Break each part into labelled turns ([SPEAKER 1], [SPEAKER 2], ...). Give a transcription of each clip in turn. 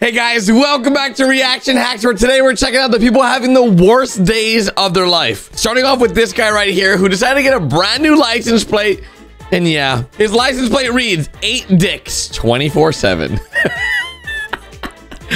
[SPEAKER 1] Hey guys, welcome back to Reaction Hacks, where today we're checking out the people having the worst days of their life. Starting off with this guy right here who decided to get a brand new license plate. And yeah, his license plate reads 8 dicks 24 7.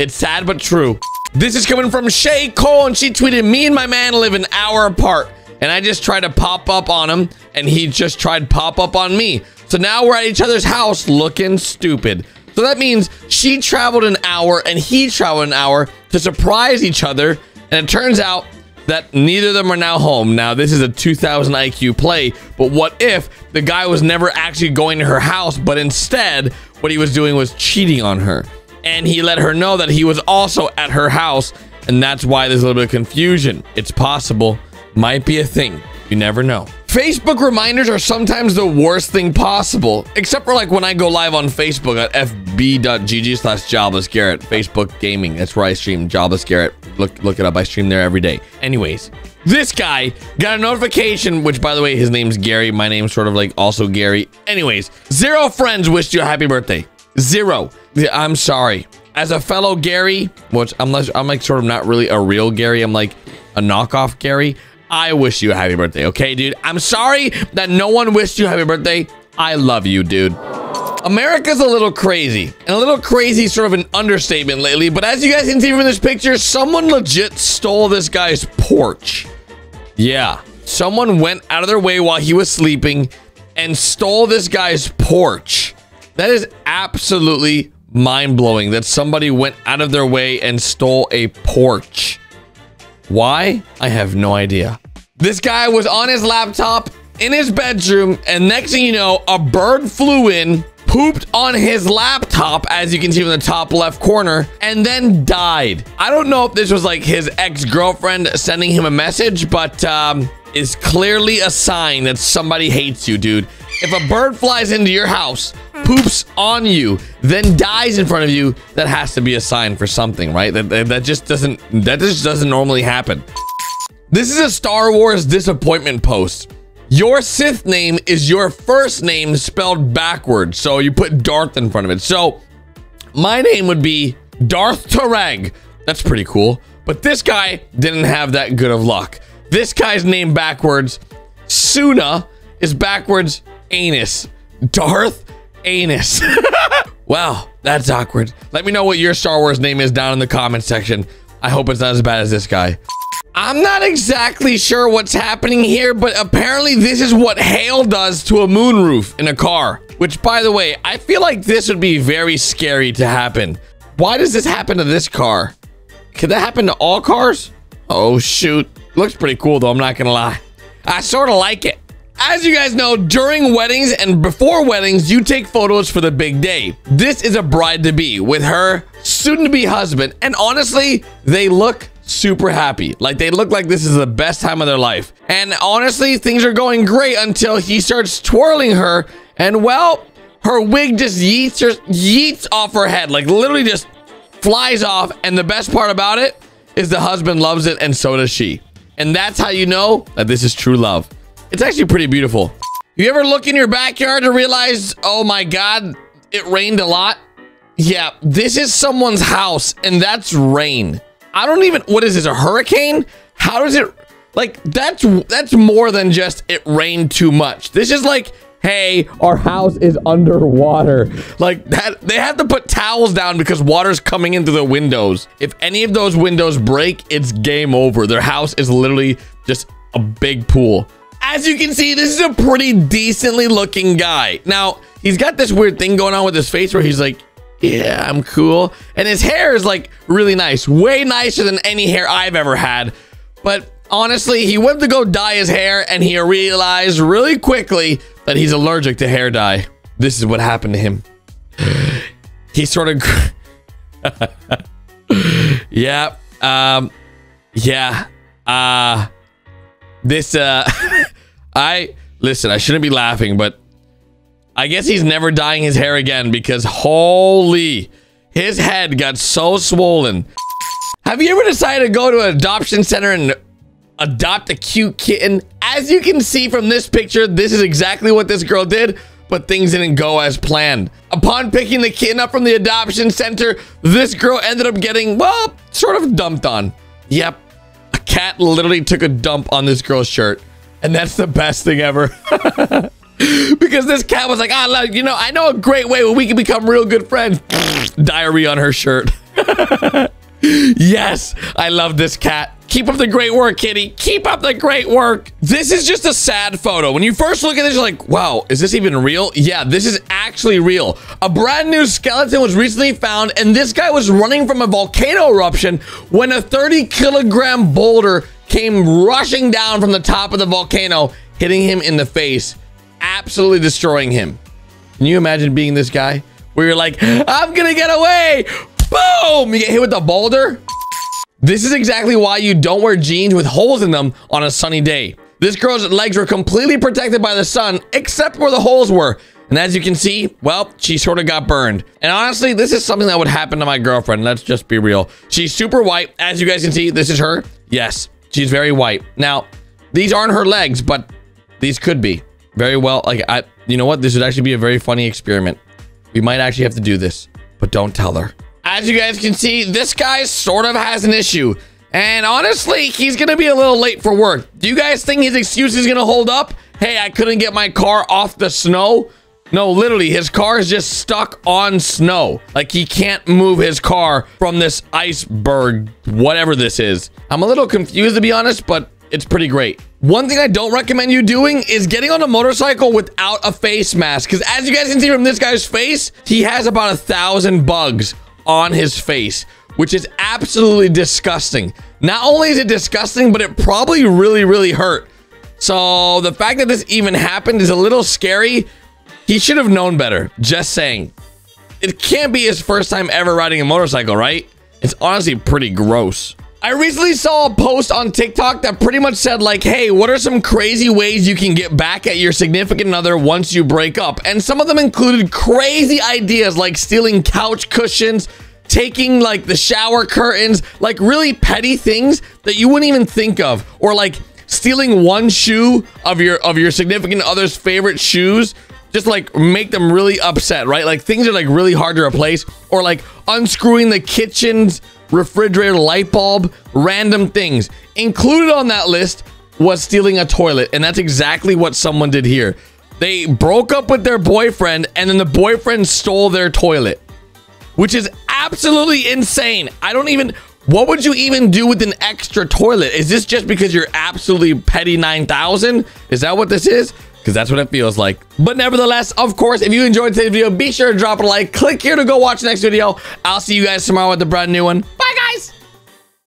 [SPEAKER 1] it's sad but true. This is coming from Shay Cole, and she tweeted, Me and my man live an hour apart, and I just tried to pop up on him, and he just tried pop up on me. So now we're at each other's house looking stupid. So that means she traveled an hour and he traveled an hour to surprise each other. And it turns out that neither of them are now home. Now, this is a 2000 IQ play, but what if the guy was never actually going to her house, but instead what he was doing was cheating on her? And he let her know that he was also at her house, and that's why there's a little bit of confusion. It's possible, might be a thing. You never know. Facebook reminders are sometimes the worst thing possible, except for like when I go live on Facebook at fb.gg slash jobless Garrett, Facebook gaming. That's where I stream jobless Garrett. Look, look it up. I stream there every day. Anyways, this guy got a notification, which by the way, his name's Gary. My name's sort of like also Gary. Anyways, zero friends wished you a happy birthday. Zero. I'm sorry. As a fellow Gary, which I'm, less, I'm like sort of not really a real Gary. I'm like a knockoff Gary. I wish you a happy birthday, okay, dude? I'm sorry that no one wished you a happy birthday. I love you, dude. America's a little crazy, and a little crazy sort of an understatement lately, but as you guys can see from this picture, someone legit stole this guy's porch. Yeah, someone went out of their way while he was sleeping and stole this guy's porch. That is absolutely mind-blowing that somebody went out of their way and stole a porch. Why? I have no idea. This guy was on his laptop in his bedroom, and next thing you know, a bird flew in, pooped on his laptop, as you can see from the top left corner, and then died. I don't know if this was like his ex-girlfriend sending him a message, but um, clearly a sign that somebody hates you, dude. If a bird flies into your house, poops on you, then dies in front of you, that has to be a sign for something, right? That, that, just doesn't, that just doesn't normally happen. This is a Star Wars disappointment post. Your Sith name is your first name spelled backwards. So you put Darth in front of it. So my name would be Darth Tareg. That's pretty cool. But this guy didn't have that good of luck. This guy's name backwards, Suna, is backwards anus. Darth Anus. wow, that's awkward. Let me know what your Star Wars name is down in the comment section. I hope it's not as bad as this guy. I'm not exactly sure what's happening here, but apparently this is what hail does to a moonroof in a car. Which, by the way, I feel like this would be very scary to happen. Why does this happen to this car? Could that happen to all cars? Oh, shoot. Looks pretty cool, though. I'm not gonna lie. I sort of like it. As you guys know, during weddings and before weddings, you take photos for the big day. This is a bride-to-be with her soon-to-be husband, and honestly, they look super happy. Like, they look like this is the best time of their life. And honestly, things are going great until he starts twirling her, and well, her wig just yeets, her, yeets off her head, like literally just flies off, and the best part about it is the husband loves it, and so does she. And that's how you know that this is true love. It's actually pretty beautiful. You ever look in your backyard and realize, oh my God, it rained a lot? Yeah, this is someone's house and that's rain. I don't even, what is this, a hurricane? How does it, like, that's, that's more than just it rained too much. This is like, hey, our house is underwater. Like that, they have to put towels down because water's coming into the windows. If any of those windows break, it's game over. Their house is literally just a big pool. As you can see, this is a pretty decently looking guy. Now, he's got this weird thing going on with his face where he's like, yeah, I'm cool. And his hair is like really nice, way nicer than any hair I've ever had. But honestly, he went to go dye his hair and he realized really quickly that he's allergic to hair dye. This is what happened to him. he sort of, yeah, um, yeah, uh, this, uh, I, listen, I shouldn't be laughing, but I guess he's never dyeing his hair again because holy, his head got so swollen. Have you ever decided to go to an adoption center and adopt a cute kitten? As you can see from this picture, this is exactly what this girl did. but things didn't go as planned. Upon picking the kitten up from the adoption center, this girl ended up getting, well, sort of dumped on. Yep, a cat literally took a dump on this girl's shirt. And that's the best thing ever. because this cat was like, ah, you know, I know a great way where we can become real good friends. Diary on her shirt. yes, I love this cat. Keep up the great work, kitty. Keep up the great work. This is just a sad photo. When you first look at this, you're like, wow, is this even real? Yeah, this is actually real. A brand new skeleton was recently found, and this guy was running from a volcano eruption when a 30 kilogram boulder came rushing down from the top of the volcano, hitting him in the face, absolutely destroying him. Can you imagine being this guy? Where you're like, I'm gonna get away! Boom! You get hit with the boulder. This is exactly why you don't wear jeans with holes in them on a sunny day. This girl's legs were completely protected by the sun, except where the holes were. And as you can see, well, she sort of got burned. And honestly, this is something that would happen to my girlfriend. Let's just be real. She's super white. As you guys can see, this is her. Yes, she's very white. Now, these aren't her legs, but these could be. Very well. Like, I, you know what? This would actually be a very funny experiment. We might actually have to do this, but don't tell her. As you guys can see, this guy sort of has an issue. And honestly, he's going to be a little late for work. Do you guys think his excuse is going to hold up? Hey, I couldn't get my car off the snow. No, literally, his car is just stuck on snow. Like, he can't move his car from this iceberg, whatever this is. I'm a little confused, to be honest, but it's pretty great. One thing I don't recommend you doing is getting on a motorcycle without a face mask. Because as you guys can see from this guy's face, he has about a thousand bugs on his face, which is absolutely disgusting. Not only is it disgusting, but it probably really, really hurt. So the fact that this even happened is a little scary. He should have known better. Just saying. It can't be his first time ever riding a motorcycle, right? It's honestly pretty gross. I recently saw a post on TikTok that pretty much said like, hey, what are some crazy ways you can get back at your significant other once you break up? And some of them included crazy ideas like stealing couch cushions, taking like the shower curtains, like really petty things that you wouldn't even think of. Or like stealing one shoe of your of your significant other's favorite shoes just like make them really upset, right? Like things are like really hard to replace or like unscrewing the kitchen's refrigerator light bulb, random things. Included on that list was stealing a toilet, and that's exactly what someone did here. They broke up with their boyfriend, and then the boyfriend stole their toilet, which is absolutely insane. I don't even. What would you even do with an extra toilet? Is this just because you're absolutely petty 9000? Is that what this is? Because that's what it feels like. But nevertheless, of course, if you enjoyed today's video, be sure to drop a like. Click here to go watch the next video. I'll see you guys tomorrow with a brand new one.